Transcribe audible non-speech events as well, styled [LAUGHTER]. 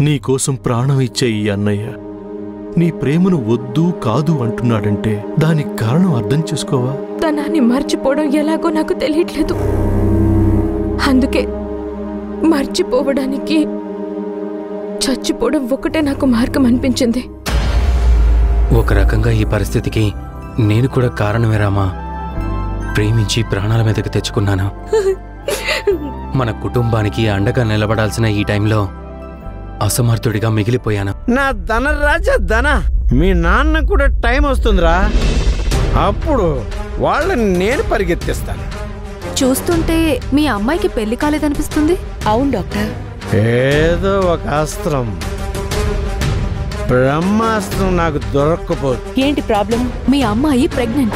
నీకోసం ప్రాణం ఇచ్చే ఈ అన్నయ్య నీ ప్రేమను వద్దు కాదు అంటున్నాడంటే దానికి కారణం అర్థం చేసుకోవా? తనాన్ని మర్చిపోవడం ఎలాగో నాకు తెలియట్లేదు. అందుకే మర్చిపోవడానికి చచ్చిపోవడం ఒకటే నాకు మార్గం అనిపించింది. ఒక రకంగా ఈ పరిస్థితికి నేను కూడా కారణమే రామా. ప్రేమించి ప్రాణాల మీదకి తెచ్చుకున్నాను. [LAUGHS] మన కుటుంబానికి అండగా నిలబడాల్సిన ఈ టైంలో అసమర్థుడిగా మిగిలిపోయాను. నా ధనరాజ ధన. మీ నాన్న కూడా టైం వస్తుందిరా. అప్పుడు వాళ్ళని నేను పరిగెత్తిస్తాను. చూస్తుంటే మీ అమ్మాయికి పెళ్ళి కాలేదనిపిస్తుంది? అవును డాక్టర్. ఏదో ఒక అస్త్రం బ్రహ్మాస్త్రం నాకు దొరక్కపోదు ఏంటి ప్రాబ్లం? మీ అమ్మాయి ప్రెగ్నెంట్.